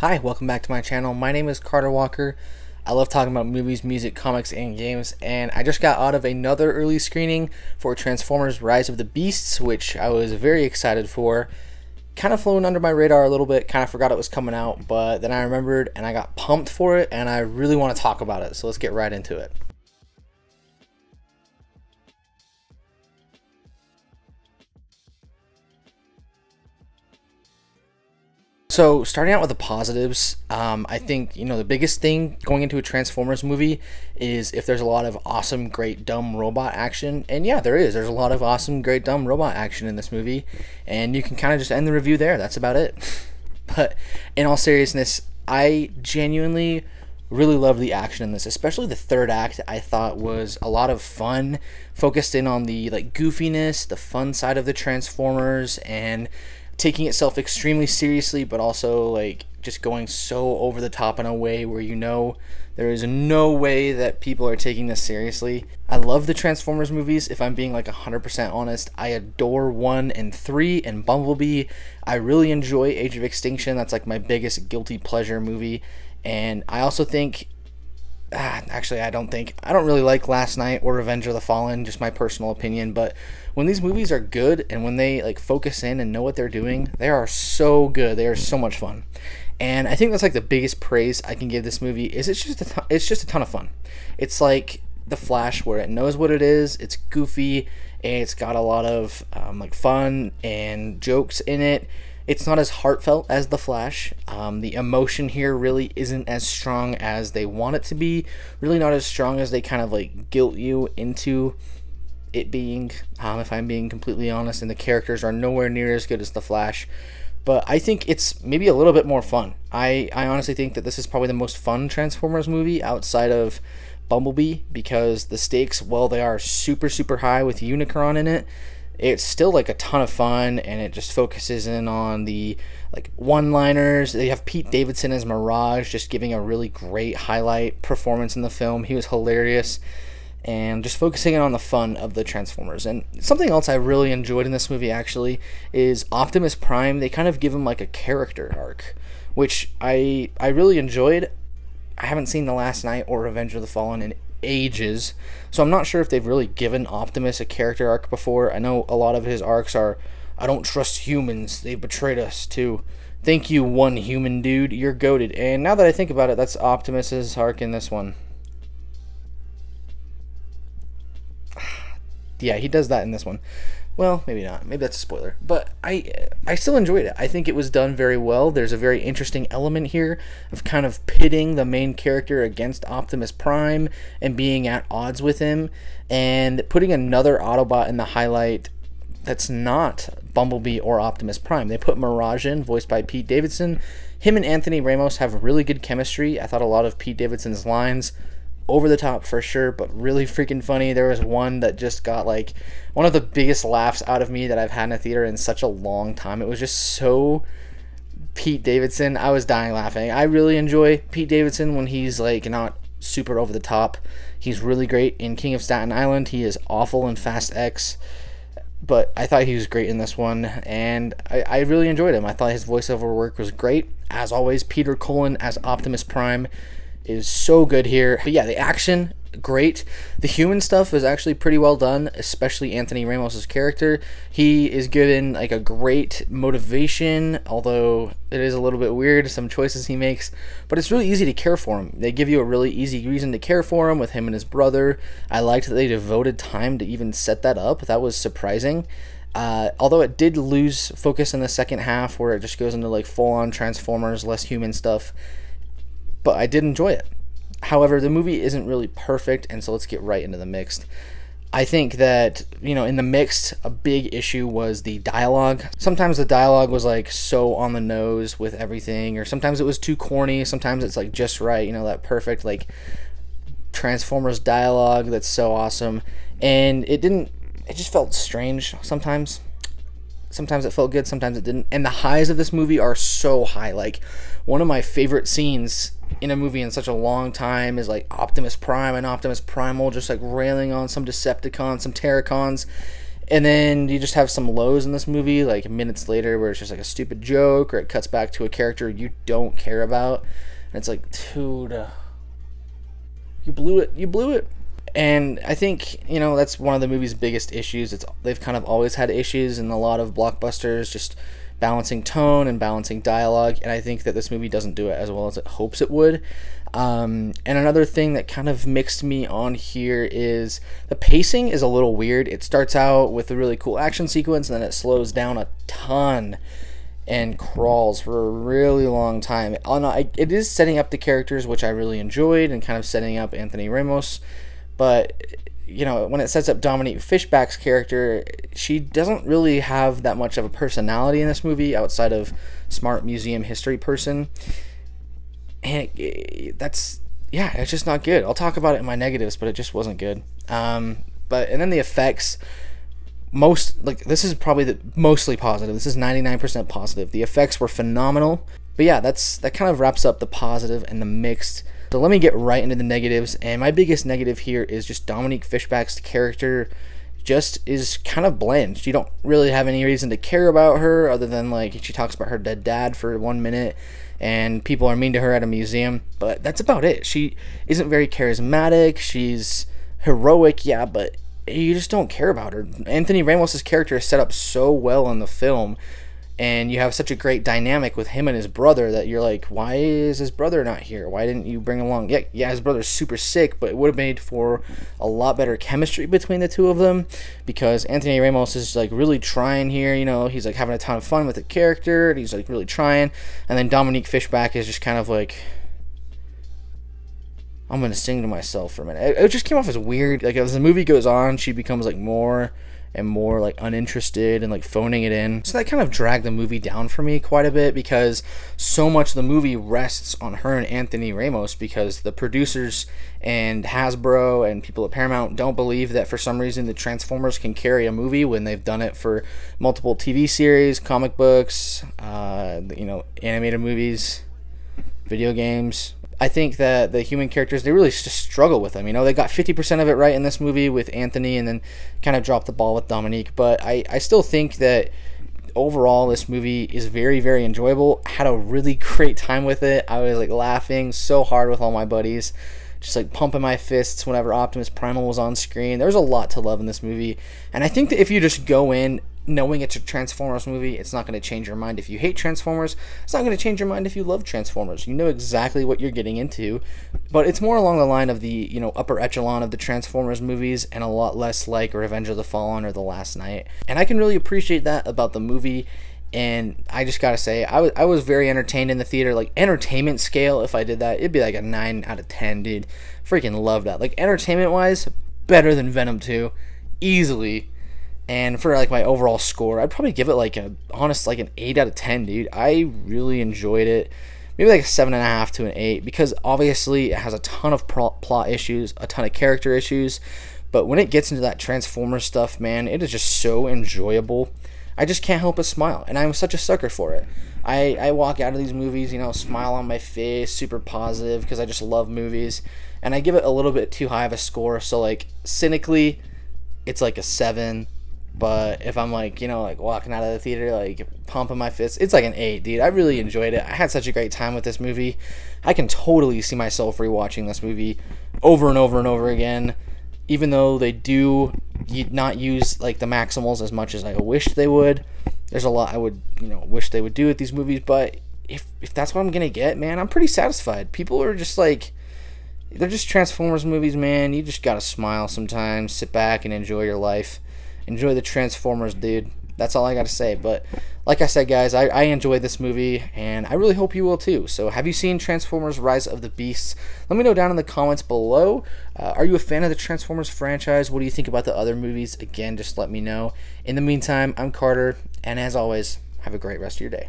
Hi, welcome back to my channel. My name is Carter Walker. I love talking about movies, music, comics, and games, and I just got out of another early screening for Transformers Rise of the Beasts, which I was very excited for. Kind of flown under my radar a little bit, kind of forgot it was coming out, but then I remembered and I got pumped for it, and I really want to talk about it, so let's get right into it. So, starting out with the positives, um, I think you know the biggest thing going into a Transformers movie is if there's a lot of awesome, great, dumb robot action, and yeah, there is. There's a lot of awesome, great, dumb robot action in this movie, and you can kind of just end the review there. That's about it. But in all seriousness, I genuinely really love the action in this, especially the third act. I thought was a lot of fun, focused in on the like goofiness, the fun side of the Transformers, and taking itself extremely seriously, but also like just going so over the top in a way where you know there is no way that people are taking this seriously. I love the Transformers movies, if I'm being like 100% honest. I adore 1 and 3 and Bumblebee. I really enjoy Age of Extinction. That's like my biggest guilty pleasure movie. And I also think ah, actually, I don't think I don't really like Last Knight or Revenge of the Fallen, just my personal opinion. But when these movies are good and when they like focus in and know what they're doing, they are so good. They are so much fun. And I think that's like the biggest praise I can give this movie is it's just a ton, it's just a ton of fun. It's like the Flash where it knows what it is. It's goofy. It's got a lot of um, like fun and jokes in it it's not as heartfelt as The Flash. Um, the emotion here really isn't as strong as they want it to be. Really not as strong as they kind of like guilt you into it being, um, if I'm being completely honest. And the characters are nowhere near as good as The Flash. But I think it's maybe a little bit more fun. I, I honestly think that this is probably the most fun Transformers movie outside of Bumblebee because the stakes, well, they are super, super high with Unicron in it it's still like a ton of fun and it just focuses in on the like one liners they have pete davidson as mirage just giving a really great highlight performance in the film. He was hilarious and just focusing in on the fun of the transformers. And something else i really enjoyed in this movie actually is optimus prime. They kind of give him like a character arc which i i really enjoyed. I haven't seen the Last Knight or revenge of the fallen in ages. So I'm not sure if they've really given Optimus a character arc before. I know a lot of his arcs are I don't trust humans. They betrayed us too. Thank you, one human dude. You're goaded. And now that I think about it, that's Optimus's arc in this one. yeah, he does that in this one. Well, maybe not. Maybe that's a spoiler. But I I still enjoyed it. I think it was done very well. There's a very interesting element here of kind of pitting the main character against Optimus Prime and being at odds with him and putting another Autobot in the highlight that's not Bumblebee or Optimus Prime. They put Mirage in, voiced by Pete Davidson. Him and Anthony Ramos have really good chemistry. I thought a lot of Pete Davidson's lines over the top for sure, but really freaking funny. There was one that just got like one of the biggest laughs out of me that I've had in a theater in such a long time. It was just so Pete Davidson. I was dying laughing. I really enjoy Pete Davidson when he's like not super over the top. He's really great in King of Staten Island. He is awful in Fast X. But I thought he was great in this one, and I, I really enjoyed him. I thought his voiceover work was great. As always, Peter Cullen as Optimus Prime is so good here. But yeah, the action great. The human stuff is actually pretty well done, especially Anthony Ramos's character. He is given like a great motivation, although it is a little bit weird some choices he makes, but it's really easy to care for him. They give you a really easy reason to care for him with him and his brother. I liked that they devoted time to even set that up. That was surprising. Uh, although it did lose focus in the second half where it just goes into like full on Transformers, less human stuff but I did enjoy it. However, the movie isn't really perfect, and so let's get right into the mixed. I think that, you know, in the mixed, a big issue was the dialogue. Sometimes the dialogue was like so on the nose with everything, or sometimes it was too corny, sometimes it's like just right, you know, that perfect, like, Transformers dialogue that's so awesome. And it didn't, it just felt strange sometimes. Sometimes it felt good, sometimes it didn't. And the highs of this movie are so high. Like, one of my favorite scenes in a movie in such a long time is like Optimus Prime and Optimus Primal just like railing on some Decepticons, some Terrorcons. And then you just have some lows in this movie, like minutes later, where it's just like a stupid joke, or it cuts back to a character you don't care about. And it's like, dude, uh, you blew it. You blew it. And I think you know that's one of the movie's biggest issues. It's they've kind of always had issues in a lot of blockbusters, just balancing tone and balancing dialogue. And I think that this movie doesn't do it as well as it hopes it would. Um, and another thing that kind of mixed me on here is the pacing is a little weird. It starts out with a really cool action sequence, and then it slows down a ton and crawls for a really long time. It is setting up the characters, which I really enjoyed, and kind of setting up Anthony Ramos. But you know, when it sets up Dominique Fishback's character, she doesn't really have that much of a personality in this movie outside of smart museum history person. And it, it, that's yeah, it's just not good. I'll talk about it in my negatives, but it just wasn't good. Um, but and then the effects most like this is probably the mostly positive. This is 99% positive. The effects were phenomenal. But yeah, that's that kind of wraps up the positive and the mixed. So let me get right into the negatives. And my biggest negative here is just Dominique Fishback's character just is kind of bland. You don't really have any reason to care about her other than like she talks about her dead dad for one minute and people are mean to her at a museum, but that's about it. She isn't very charismatic. She's heroic, yeah, but you just don't care about her. Anthony Ramos's character is set up so well in the film, and you have such a great dynamic with him and his brother that you're like, why is his brother not here? Why didn't you bring along? Yeah, yeah, his brother's super sick, but it would have made for a lot better chemistry between the two of them because Anthony Ramos is like really trying here. You know, he's like having a ton of fun with the character, and he's like really trying, and then Dominique Fishback is just kind of like I'm gonna sing to myself for a minute. It, it, just came off as weird. Like as the movie goes on, she becomes like more and more like uninterested and like phoning it in. So that kind of dragged the movie down for me quite a bit because so much of the movie rests on her and Anthony Ramos because the producers and Hasbro and people at Paramount don't believe that for some reason the Transformers can carry a movie when they've done it for multiple TV series, comic books, uh, you know, animated movies, video games, I think that the human characters they really just struggle with them. You know, they got 50% of it right in this movie with Anthony, and then kind of dropped the ball with Dominique. But I, I still think that overall this movie is very very enjoyable. I had a really great time with it. I was like laughing so hard with all my buddies. Just like pumping my fists whenever Optimus Primal was on screen. There's a lot to love in this movie. And I think that if you just go in knowing it's a Transformers movie, it's not going to change your mind if you hate Transformers. It's not going to change your mind if you love Transformers. You know exactly what you're getting into, but it's more along the line of the you know upper echelon of the Transformers movies, and a lot less like Revenge of the Fallen or The Last Knight. And I can really appreciate that about the movie. And I just gotta say, I was I was very entertained in the theater. Like entertainment scale, if I did that, it'd be like a nine out of ten, dude. Freaking love that. Like entertainment wise, better than Venom 2, easily and for like my overall score, I'd probably give it like a honest like an eight out of ten, dude. I really enjoyed it. Maybe like a seven and a half to an eight because obviously it has a ton of plot issues, a ton of character issues. But when it gets into that Transformer stuff, man, it is just so enjoyable. I just can't help but smile, and I'm such a sucker for it. I, I walk out of these movies, you know, smile on my face, super positive because I just love movies, and I give it a little bit too high of a score. So like cynically, it's like a seven but if I'm like, you know, like walking out of the theater, like pumping my fists, it's like an eight, dude. I really enjoyed it. I had such a great time with this movie. I can totally see myself rewatching this movie over and over and over again. Even though they do not use like the maximals as much as I wish they would. There's a lot I would, you know, wish they would do with these movies, but if if that's what I'm gonna get, man, I'm pretty satisfied. People are just like they're just Transformers movies, man. You just gotta smile sometimes, sit back and enjoy your life enjoy the Transformers, dude. That's all I got to say. But like I said, guys, I, I this movie, and I really hope you will too. So, have you seen Transformers Rise of the Beasts? Let me know down in the comments below. Uh, are you a fan of the Transformers franchise? What do you think about the other movies? Again, just let me know. In the meantime, I'm Carter, and as always, have a great rest of your day.